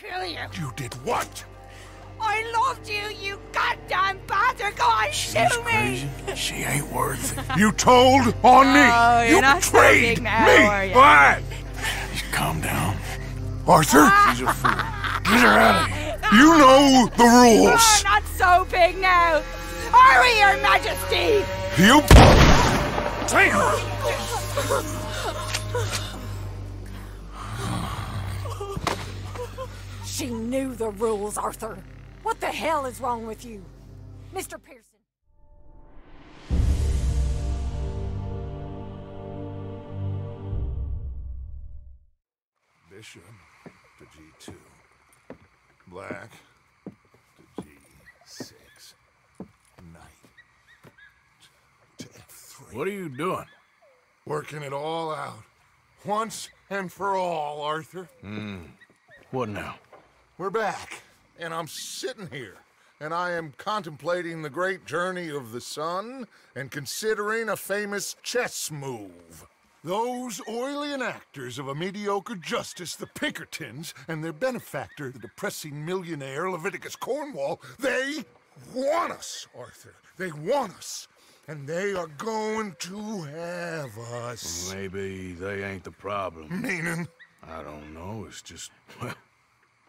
kill you. You did what? I loved you, you goddamn bastard! Go on, shoot me! She ain't worth it. You told on me. Oh, you're you not so betrayed big now, me. What? Calm down. Arthur, she's a fool. Get her out of here. You know the rules! Oh, not so big now! Hurry, your majesty! You. Damn. She knew the rules, Arthur. What the hell is wrong with you? Mr. Pearson. Bishop to G2. Black to G6. Knight to F3. What are you doing? Working it all out. Once and for all, Arthur. Hmm. What now? We're back, and I'm sitting here, and I am contemplating the great journey of the sun and considering a famous chess move. Those oily actors of a mediocre justice, the Pinkertons, and their benefactor, the depressing millionaire Leviticus Cornwall, they want us, Arthur. They want us. And they are going to have us. Maybe they ain't the problem. Meaning? I don't know. It's just, well,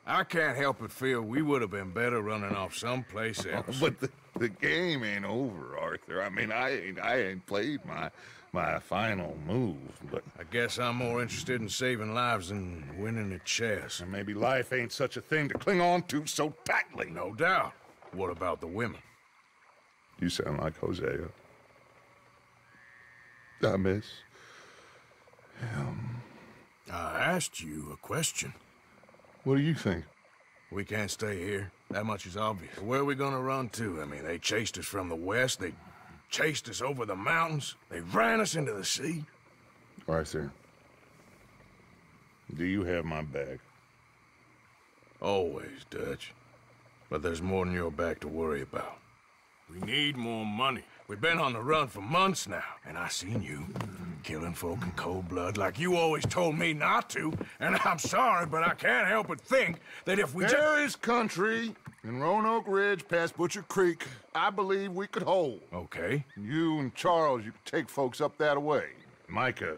I can't help but feel we would have been better running off someplace oh, else. But the, the game ain't over, Arthur. I mean, I ain't I ain't played my my final move, but I guess I'm more interested in saving lives than winning at chess. And maybe life ain't such a thing to cling on to so tightly. No doubt. What about the women? You sound like Hosea. I miss. him. I asked you a question. What do you think? We can't stay here. That much is obvious. Where are we gonna run to? I mean, they chased us from the west. They chased us over the mountains. They ran us into the sea. Arthur, do you have my back? Always, Dutch. But there's more than your back to worry about. We need more money. We've been on the run for months now, and I seen you killing folk in cold blood like you always told me not to. And I'm sorry, but I can't help but think that if we. There is country in Roanoke Ridge past Butcher Creek I believe we could hold. Okay. You and Charles, you could take folks up that way. Micah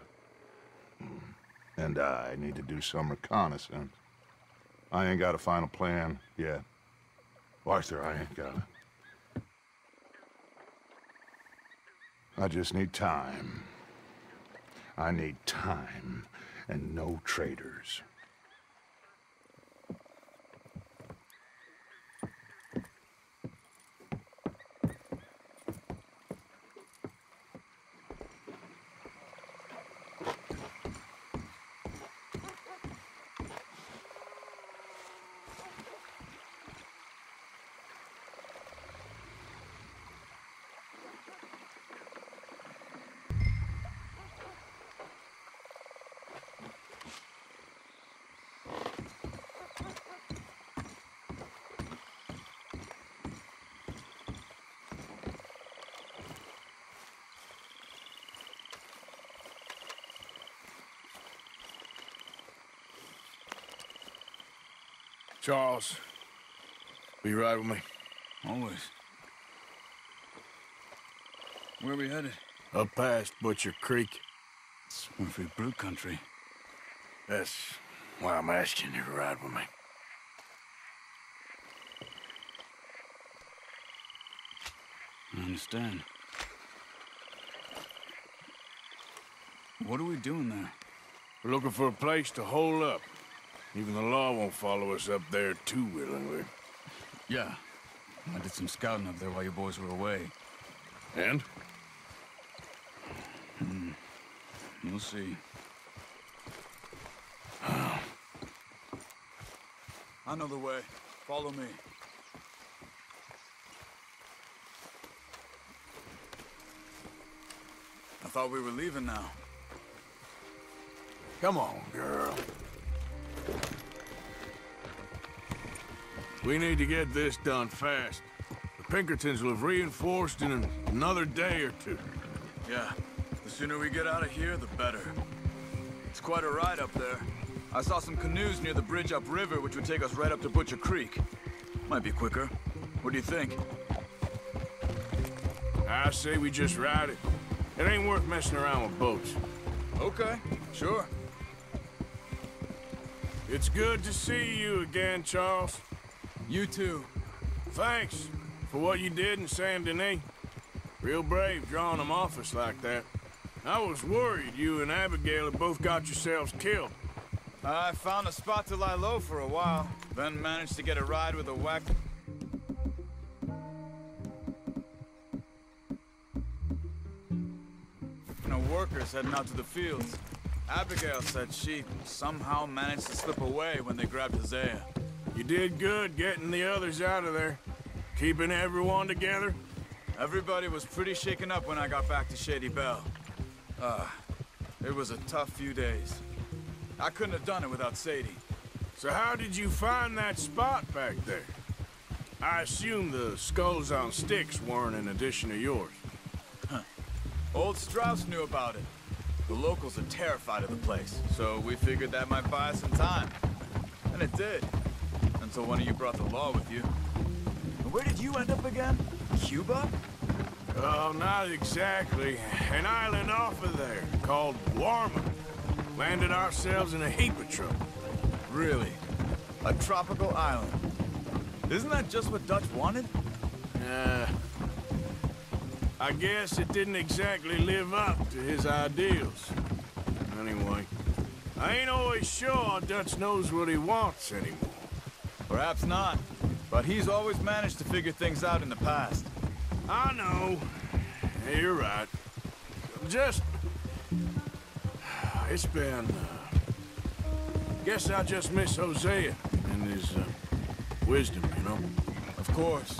and I need to do some reconnaissance. I ain't got a final plan yet. Arthur, I ain't got it. I just need time. I need time and no traitors. Charles, be right with me. Always. Where are we headed? Up past Butcher Creek. Murfree Brood Country. That's why I'm asking you to ride with me. I understand. What are we doing there? We're looking for a place to hole up. Even the law won't follow us up there too willingly. Yeah. I did some scouting up there while you boys were away. And? Hmm. You'll see. I know the way. Follow me. I thought we were leaving now. Come on, girl. We need to get this done fast. The Pinkertons will have reinforced in another day or two. Yeah. The sooner we get out of here, the better. It's quite a ride up there. I saw some canoes near the bridge upriver, which would take us right up to Butcher Creek. Might be quicker. What do you think? I say we just ride it. It ain't worth messing around with boats. Okay, sure. It's good to see you again, Charles. You too. Thanks for what you did in Saint Denis. Real brave drawing them off us like that. I was worried you and Abigail had both got yourselves killed. I found a spot to lie low for a while, then managed to get a ride with a whack. No workers heading out to the fields. Abigail said she somehow managed to slip away when they grabbed Hosea. You did good getting the others out of there. Keeping everyone together. Everybody was pretty shaken up when I got back to Shady Belle. Uh, it was a tough few days. I couldn't have done it without Sadie. So how did you find that spot back there? I assume the skulls on sticks weren't an addition of yours. Huh. Old Strauss knew about it. The locals are terrified of the place, so we figured that might buy us some time. And it did. Until one of you brought the law with you. And where did you end up again? Cuba? Oh, not exactly. An island off of there called Guarma. Landed ourselves in a heap of trouble. Really? A tropical island? Isn't that just what Dutch wanted? Uh, I guess it didn't exactly live up to his ideals. Anyway, I ain't always sure Dutch knows what he wants anymore. Perhaps not. But he's always managed to figure things out in the past. I know. Yeah, You're right. Just... It's been... Uh, guess I just miss Hosea and his uh, wisdom, you know? Of course.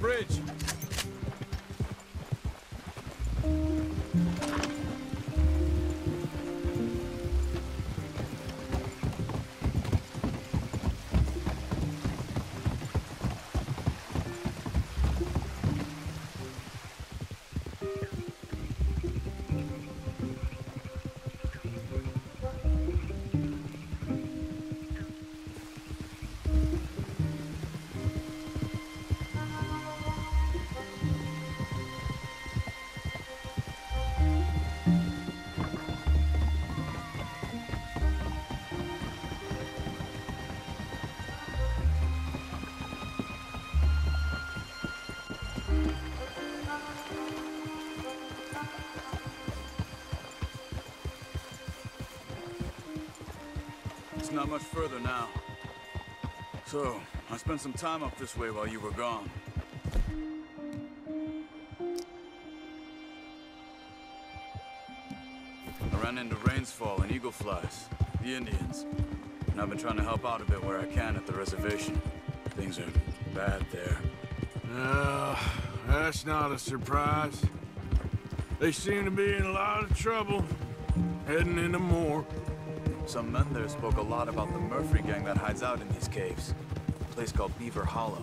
Bridge. Not much further now. So, I spent some time up this way while you were gone. I ran into Rains Fall and Eagle Flies, the Indians. And I've been trying to help out a bit where I can at the reservation. Things are bad there. Uh, that's not a surprise. They seem to be in a lot of trouble, heading into more. Some men there spoke a lot about the Murfree gang that hides out in these caves. A place called Beaver Hollow.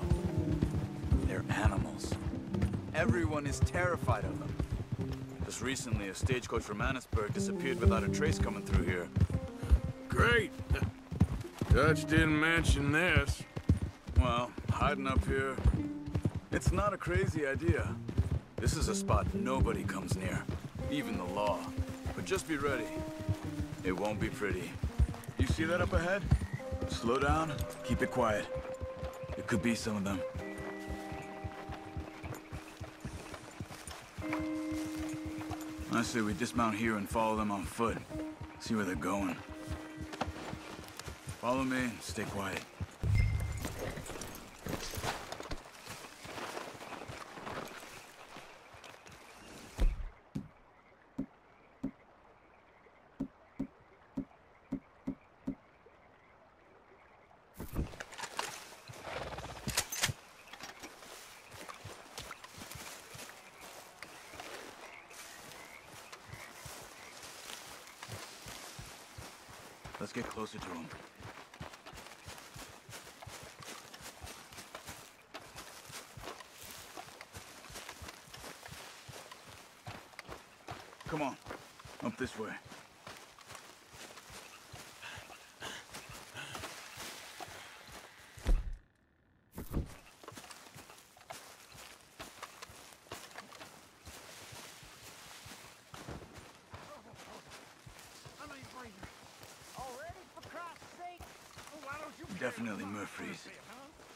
They're animals. Everyone is terrified of them. Just recently, a stagecoach from Annesburg disappeared without a trace coming through here. Great. Dutch didn't mention this. Well, hiding up here, it's not a crazy idea. This is a spot nobody comes near, even the law. But just be ready. It won't be pretty. You see that up ahead? Slow down, keep it quiet. It could be some of them. I say we dismount here and follow them on foot. See where they're going. Follow me stay quiet. Let's get closer to him. Come on. Up this way.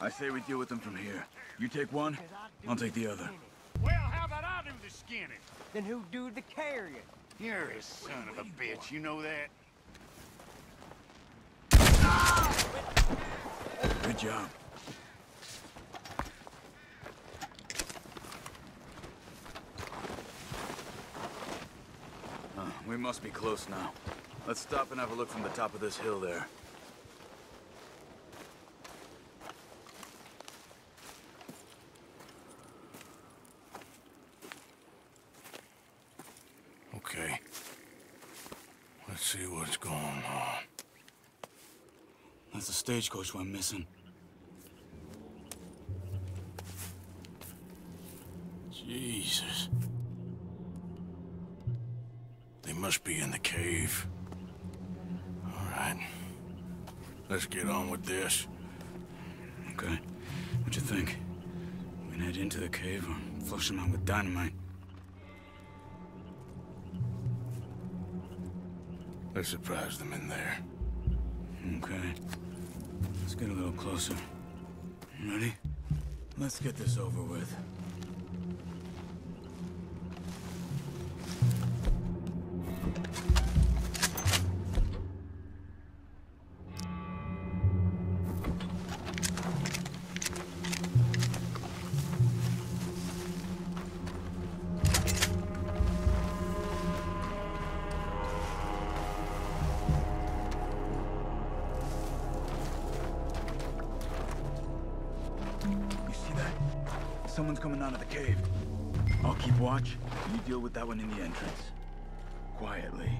I say we deal with them from here. You take one, I'll take the other. Well, how about I do the skinning? Then who do the carrying? You're a son of a bitch, you know that? Good job. Uh, we must be close now. Let's stop and have a look from the top of this hill there. Okay. Let's see what's going on. That's the stagecoach we're missing. Jesus. They must be in the cave. All right. Let's get on with this. Okay. What you think? We can head into the cave or flush them out with dynamite. Let's surprise them in there. Okay. Let's get a little closer. Ready? Let's get this over with. Someone's coming out of the cave. I'll keep watch. You deal with that one in the entrance. Quietly.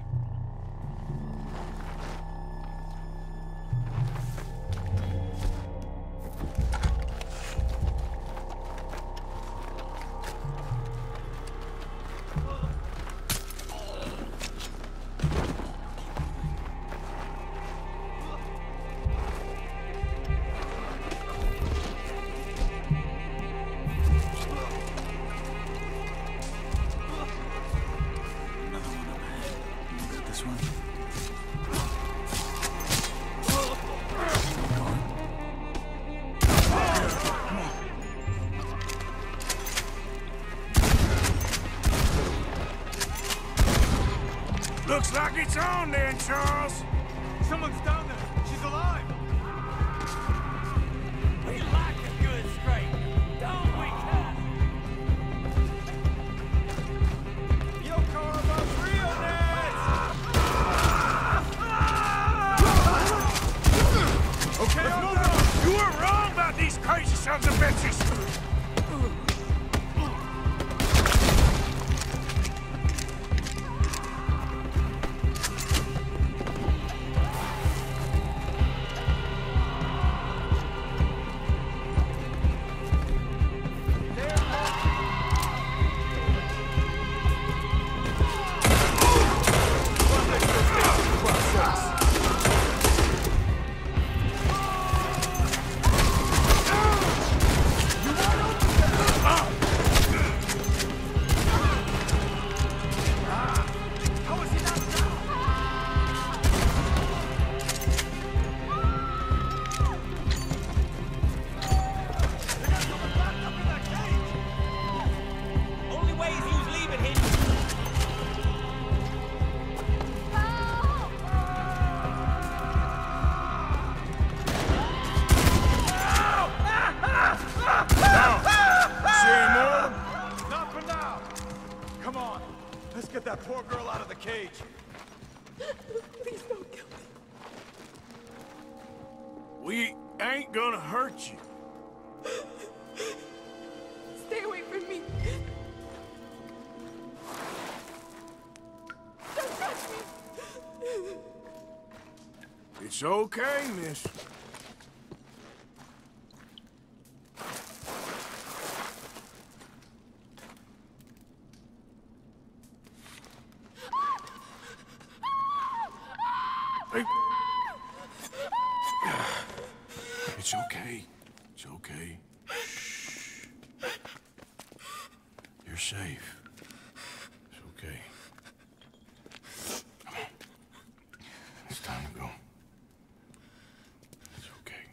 Looks like it's on then, Charles. Someone's down there. She's alive. We like a good scrape, don't we, Cat? You'll carve us real nice! Okay, let's move on. You were wrong about these crazy sons of bitches. Poor girl out of the cage. Please don't kill me. We ain't gonna hurt you. Stay away from me. Don't touch me. It's okay, miss. It's okay. It's okay. Shh. You're safe. It's okay. Come on. It's time to go. It's okay.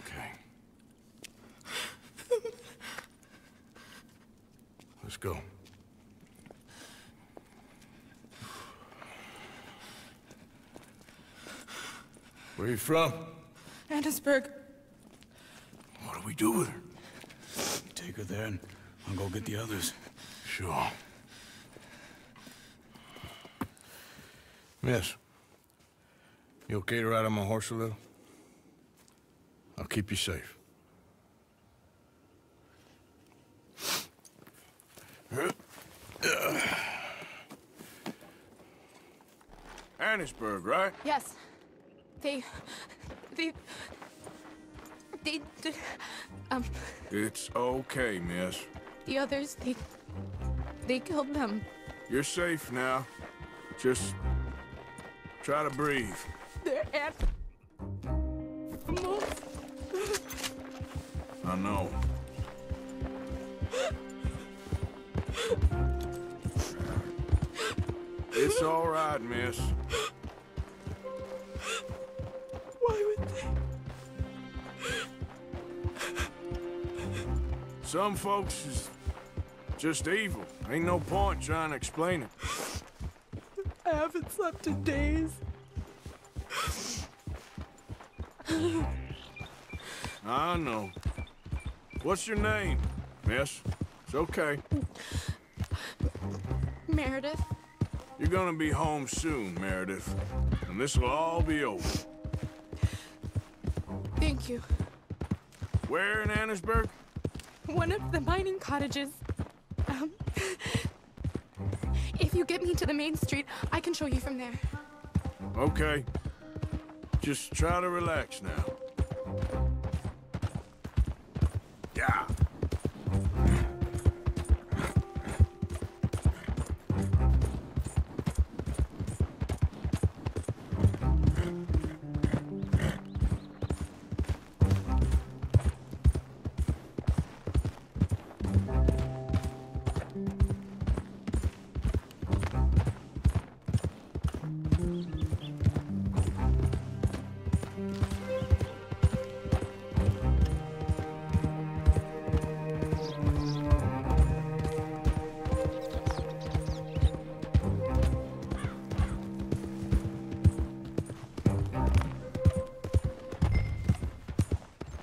Okay. Let's go. Where are you from? Annesburg. What do we do with her? Take her there and I'll go get the others. Sure. Miss, you okay to ride on my horse a little? I'll keep you safe. Annesburg, right? Yes. They. They. They. did- Um, It's okay, miss. the others, they. They killed them. You're safe now. Just try to breathe. They're animals. I know. It's all right, miss. Some folks is just evil. Ain't no point trying to explain it. I haven't slept in days. I know. What's your name, miss? It's okay. Meredith. You're gonna be home soon, Meredith. And this'll all be over. Thank you. Where in Annesburg? One of the mining cottages. Um. If you get me to the main street, I can show you from there. Okay. Just try to relax now.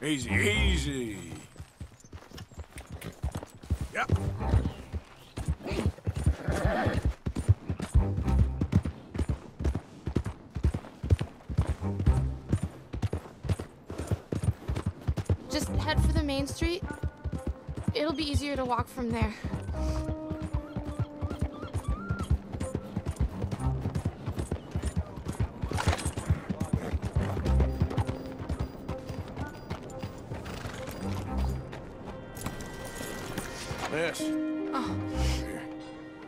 Easy, easy. Yep. Just head for the main street. It'll be easier to walk from there.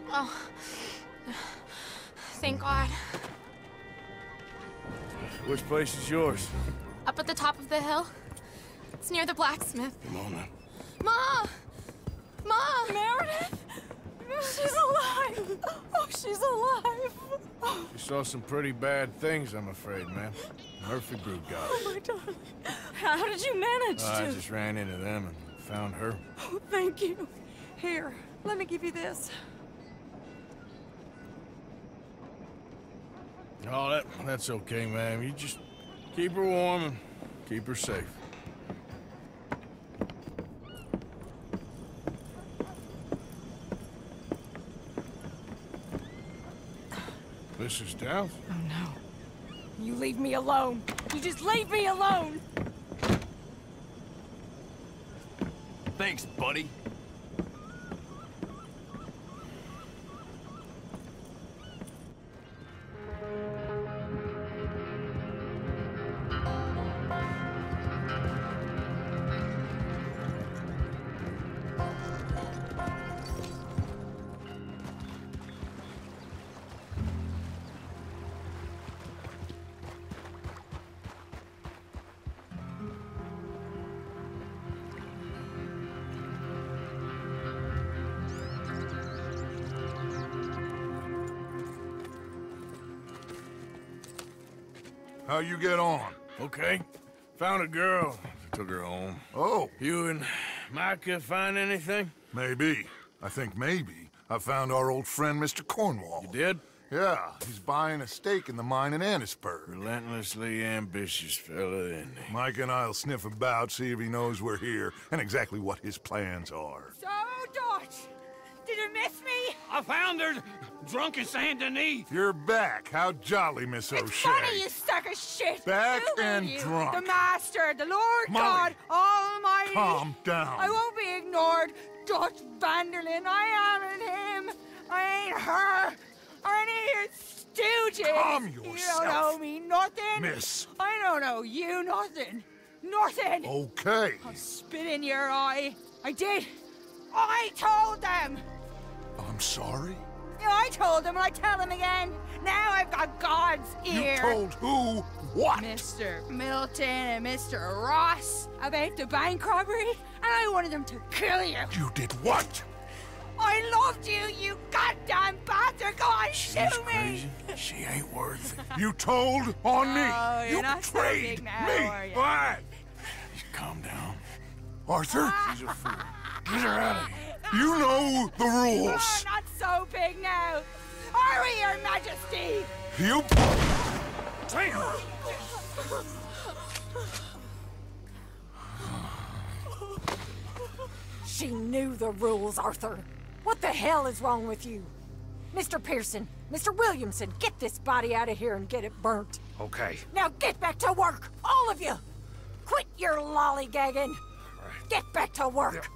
Oh. Thank God. Which place is yours? Up at the top of the hill. It's near the blacksmith. Come on now. Ma! Ma! Meredith! She's alive! Oh, she's alive! You saw some pretty bad things, I'm afraid, man. Murfree Brood got Oh, My darling. How did you manage I to? just ran into them and found her. Oh, thank you. Here, let me give you this. Oh, that that's okay, ma'am. You just keep her warm and keep her safe. Mrs. Downs? Oh, no. You leave me alone. You just leave me alone. Thanks, buddy. How you get on? Okay. Found a girl. Took her home. Oh, You and Micah find anything? maybe. I think maybe I found our old friend, Mr. Cornwall. You did? Yeah, he's buying a stake in the mine in Annesburg. Relentlessly ambitious fella, isn't he? Mike and I'll sniff about, see if he knows we're here, and exactly what his plans are. So, Dutch, did you miss me? I found her drunk in Saint Denis. You're back. How jolly, Miss O'Shea. It's O'Shea. funny, you sack of shit. Back Who and you? drunk. The Master, the Lord Molly, God Almighty. Calm down. I won't be ignored. Dutch van der Linde, I am him. I ain't her. Or any of your stooges. Calm yourself. You don't yourself. know me nothing. Miss. I don't know you nothing. Nothing. Okay. I'll spit in your eye. I did. I told them. I'm sorry? Yeah, I told him and I tell him again. Now I've got God's ear. You told who what? Mr. Milton and Mr. Ross about the bank robbery, and I wanted them to kill you. You did what? I loved you, you goddamn bastard! Go on, She's shoot me! crazy. She ain't worth it. You told on me. Oh, you're you not so betrayed big now, me. are you? What? Calm down. Arthur, ah. She's a fool. Get her out of here. You know the rules. Oh, not so big now. Are we, Your Majesty? You. Damn! She knew the rules, Arthur. What the hell is wrong with you? Mr. Pearson, Mr. Williamson, get this body out of here and get it burnt. Okay. Now get back to work, all of you! Quit your lollygagging! Get back to work!